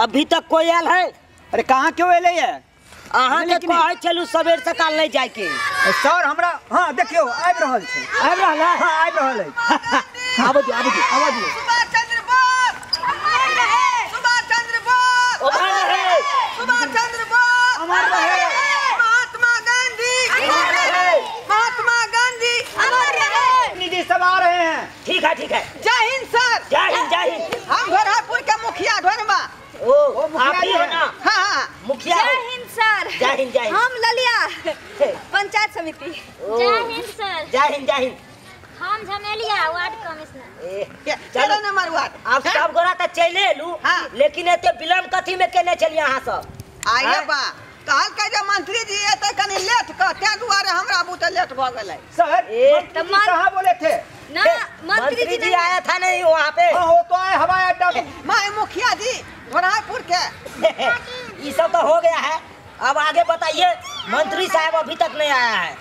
अभी तक कोई आयल है? अरे कहाँ क्यों अल है अहाँ के लेकिन- चलू सवेर सकाल नहीं जाए के सर हमरा हाँ देखियो आबि रहल छै। आबि रहल है? हाँ आबि रहल है आबो दियो आबो दियो आवाज़ दियौ सुभाष चंद्र बोस अमर रहे सुभाष चंद्र बोस अमर रहे। सुभाष चंद्र बोस अमर रहे। महात्मा गांधी अमर रहे। महात्मा गांधी अमर रहे निधि सब आ रहे हैं ठीक है ठीक है जय हिंद सर जय हिंद जय हिंद हम घोरापुर के मुखिया ढोरमा ओ मुखिया आप ही जी हो हैं। ना हाँ हाँ मुखिया जय हो हिंद सर जय हिंद जय हिंद। हम ललिया पंचायत समिति। जय हिंद सर। जय हिंद जय हिंद। हम झमेलिया वार्ड कमिश्नर। ए, चलो नंबर वार्ड। आप सब गोरा तक चले एलू हाँ। लेकिन एते विलम्ब कथी में केने चलिए अहाँ सब? आइए हाँ? बा कहल के जे मंत्री जी एते कनी लेट क ते दुआरे हमरा बुते लेट भ गेलै। सर ए, मंत्री जी बोले थे? ना मंत्री जी नहीं आया था नहीं वहाँ पे? हाँ वो तो आए हवाई अड्डा पे मैं मुखिया जी घोरापुर के ये सब तो हो गया है। अब आगे बताइए मंत्री साहब अभी तक नहीं आया है।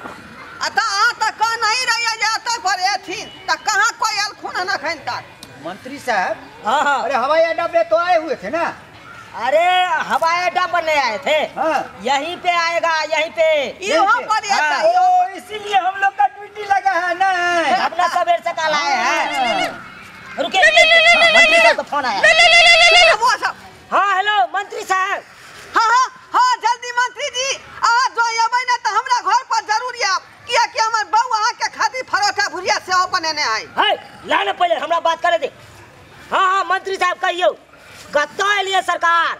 अतः आ तक कह नहीं रही जे अतः पर एथिन त कहाँ कोई अलखुन न खैन तक मंत्री साहब? हाँ हाँ। अरे हवाई अड्डा पे तो आए हुए थे ना? अरे हवाई अड्डा पर नहीं आए थे। हाँ। यहीं पे आएगा यहीं पे। यहीं पर हाँ। ओ इसीलिए हम लोग का ड्यूटी लगा है ना? अपना सवेर से कल आए हैं। रुके रुके, मंत्री साहब का फ़ोन आया। हाँ हेलो मंत्री साहब हाँ हाँ हाँ जल्दी मंत्री जी आ जो अबै न त हमरा घर पर ज़रूर आब किया कि हमर बहू अहाँ के खातिर परोठा भुजिया सेहो बनेने है है लाने पहले हमरा बात करे दे। हाँ हाँ मंत्री साहब कहियो कत्तो एलिए सरकार?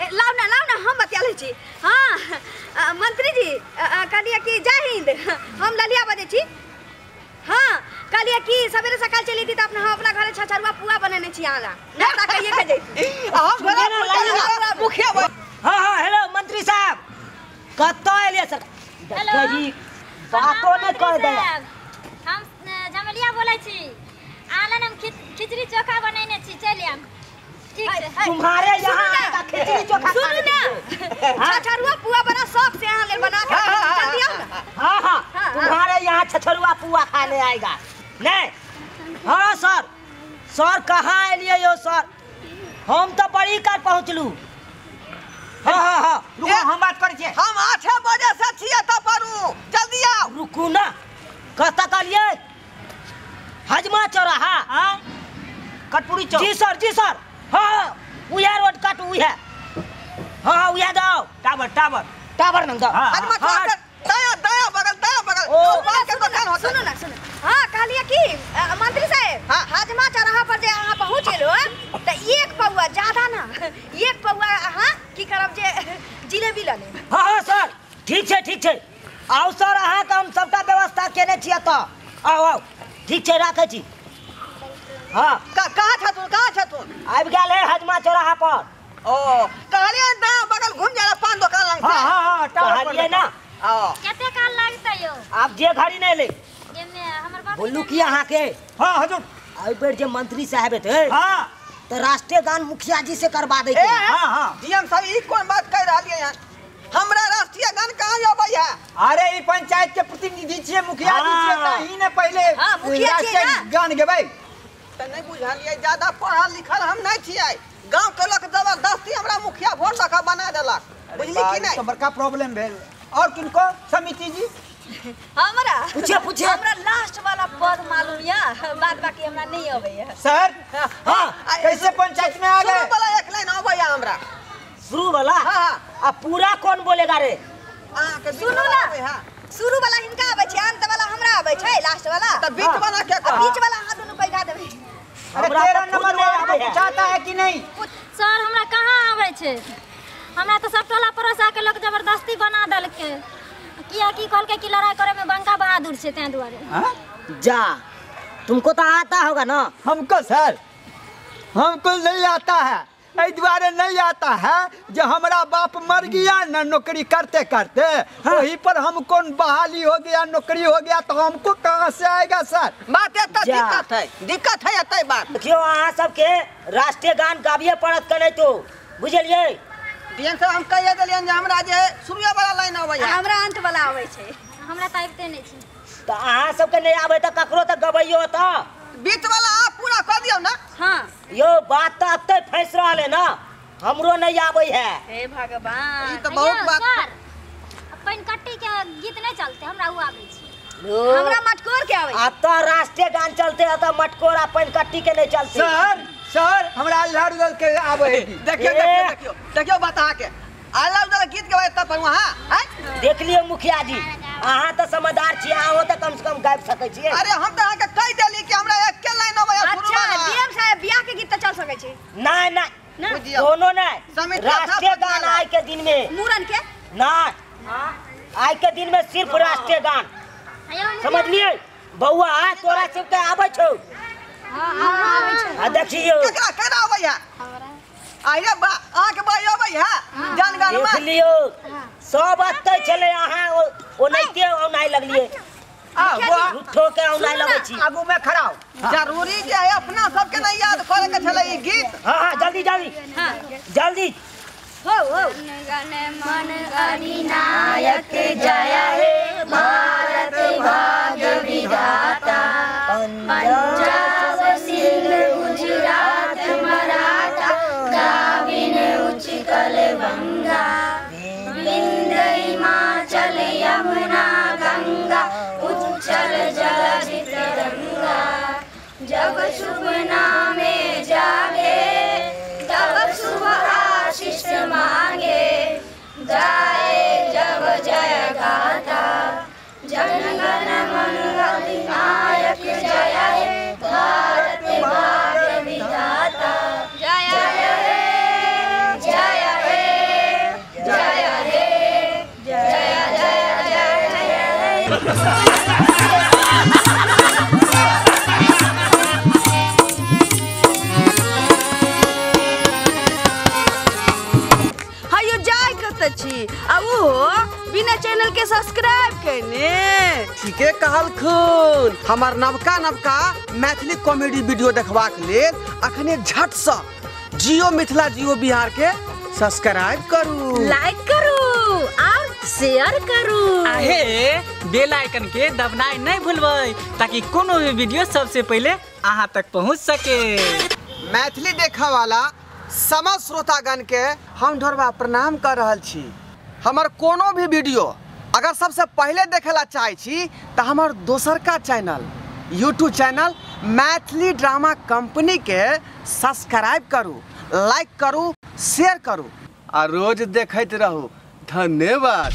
ए, लाउ ना लाउ ना हम बतिया लै छी। हाँ मंत्री जी कहलिए कि जय हिंद हम ललिया बजै छी। हाँ कहलिए कि सवेरे सकाल चली थी तो अपना हम अपना घरे छछरुआ पुआ बनेने छी ला नाश्ता कहिए के जैती हम ना, ना। पर मुखिया बन हाँ हाँ हेलो मंत्री साहब कत्तो एलिए सरकार बातो नहीं कर दे हम अ, झमेलिया बोलै छी आलन हम खिचड़ी चोखा बनैने छी चलि आम ठीक छै है। तुम्हारे यहाँ खिचड़ी चोखा सुनू ना? छछरुआ पुआ बड़ा शौक से अहाँ ले बना के जल्दी आओ ना हाँ हाँ हाँ, तुम्हारे यहाँ छछरुआ पुआ खाने आएगा नहीं हाँ सर सर कहाँ एलिए यो सर हम तो बड़ी कर पहुँचलू हाँ हाँ हाँ रुको हम बात करे छियै हम आठ बजे से छिए त परू जल्दी आओ रुकू ना कहता करिए हजमा चौराहा हाँ। कटपुरी चौक। जी सर जी सर। हाँ हाँ उया रोड कट उया हाँ। हाँ उया जाओ। Tower tower. टावर नंग। हाँ, आज मत कर दया दया बगल दया बगल। ओ, तो पान के दुकान होता सुनो ना सुनो। हाँ कहलिए कि मंत्री साहब हाँ। हाजमा चौराहा पर जे अहाँ पहुँच गेलो तो एक पौआ ज़्यादा ना एक पौआ अहाँ की करब जे जिलेबी लऽ लेब। हाँ हाँ सर। ठीक है ठीक है आओ सर अहाँके हम सबटा व्यवस्था केने छियै तऽ आउ आउ। ठीक छै राखै छी। हाँ। का कहाँ छथुन कहाँ छथुन आबि गेल है हजमा चौराहा पर। ओ कहलिए दया बगल घूम जाला पान दुकान लग हाँ हाँ हाँ कहलियै ना। ओ। कते काल लागतै यौ? आब जे घड़ी नहि ले एमे हमर बाप बोलू की अहाँके? हाँ हजूर। एहि बेर जे मंत्री साहब हेतै हाँ। तऽ राष्ट्रीय गान मुखिया जी से करवा दे हाँ हाँ। डीएम साहब ई कोन बात कह रहलिए हैं हमरा राष्ट्रीय गान कहाँ अबै है अरे ई पंचायत के प्रतिनिधि छियै मुखिया जी छियै हाँ। ही ने पहिले हाँ, मुखिया छियै राष्ट्रीय ना। गान गेबै। त नहीं बुझलिए ज़्यादा पढ़ल लिखल हम नहीं छियै। गाँव के लोग ज़बरदस्ती हमरा मुखिया वोट दखा बना देलक। बुझली कि नहीं? तो बड़का प्रॉब्लम भेल। और किनको? समिति जी? हमरा? पूछिए, पूछिए। हमरा लास्ट वाला पद मालूम यऽ। बाद बाकी हमरा नहीं अबैया। सर? हाँ। कैसे पंचायत में आ गए? वाला एक लाइन है हमरा। शुरू वाला हाँ हाँ। अब पूरा कौन बोलेगा रे? के सुनू वाला ना शुरू वाला हिनका अबै छै अंत वाला हमरा अबै छै लास्ट वाला त बीच वाला के आ कह बीच वाला अहाँ दुनू बैठा देबै। अरे हमरा तेरह तो नंबर नहीं आबै है। पूछाता है कि नहीं? सर हमरा कहाँ आबै छै? हमरा तो सब टोला पड़ोसा के लोग ज़बरदस्ती बना देलकै। किया की कहलकै कि लड़ाई करे में बंका बहादुर छै तें दुआरे। हाँ? जा। तुमको तो आता होगा ना? हमको सर। हमको नहीं आता है। दुआरे नहीं आता है जो हमारा बाप मर गया ना नौकरी करते करते। वहीं पर हमको बहाली हो गया नौकरी हो गया तो हमको कहाँ से आएगा सर? बात। दिक्कत है दिक्कत है एतै बात। देखियो अहाँ सबके राष्ट्रीय गान गाबिए पड़त के नहीं तो। बुझलिए डीएम साहब हम कहिए देलिए जे हमरा जे शुरुए वाला लाइन अबै है हमरा अंत वाला अबै छै हमरा तऽ अबिते नहि छै। तऽ अहाँ सबके नहीं आबै तऽ ककरो तऽ गबैयो तऽ। बीच वाला आप पूरा कर दियो ना। हाँ। यो बात तऽ अत्ते रहल ना हमरो नहीं आवे है। हे भगवान। ई तो बहुत बात अपन कट्टी के गीत नहीं चलते हमरा उ आबै छै। हमरा मटकोर के आवे अब तो राष्ट्रीय गान चलते है तो मटकोर अपन कट्टी के नहीं चलते। सर सर हमरा लड़ लड़ के आवे है देखियो देखियो देखियो देखियो बता के आला उधर गीत गवाए तब पर वहाँ हैं? देख लियो मुखिया जी अहाँ तो समझदार छी अहाँ तो कम से कम गाबि सकै छियै। अरे हम तो आके कह देली कि हमरा एक के लाइन अबे अच्छा डीएम साहब के तो चल सकै छै नहीं नहीं। ना। दोनों नहीं राष्ट्रीय गान। आज के दिन में। मूरन के? नहीं। आज के दिन में सिर्फ़ राष्ट्रीय गान। समझ लिए बउआ तोरा सबके आबै छौ। आ देखियो। केकरा केना अबे है? आइए बा आके बाई अबे है? जनगण देख लियो सब अत्ते छले अहाँ ओ- ओनाहिते औनाइ लगलिए आ वो झूठो के औनाइ छी आगू में खड़ा हो। ज़रूरी जे है अपना सबके नहीं याद करे के छले ई गीत? हाँ हाँ जल्दी जल्दी। जल्दी। हो हो। अधिनायक जय हे भारत भाग विधाता। पंजाब। जाय कत छी आ वो बिना चैनल के सब्सक्राइब करने। ठीके कहल खून हमार नवका नवका मैथिली कॉमेडी वीडियो देखबाक लेल अखने झट सँ जियो मिथिला जियो बिहार के सब्सक्राइब करू। लाइक करू और शेयर करू। आहे बेल आइकन के दबनाइ नहीं भूलबै ताकि कोनो भी वीडियो सबसे पहले अहाँ तक पहुँच सके। मैथिली देखा वाला समस्त श्रोतागण के हम ढोरबा प्रणाम कर रहल छी। हमर कोनो भी वीडियो अगर सबसे पहले देखेला चाहे छी तो हमर दोसर का channel YouTube channel, Maithili drama company के सब्सक्राइब करू लाइक करू शेयर करू। आ रोज देखते रहू। धन्यवाद।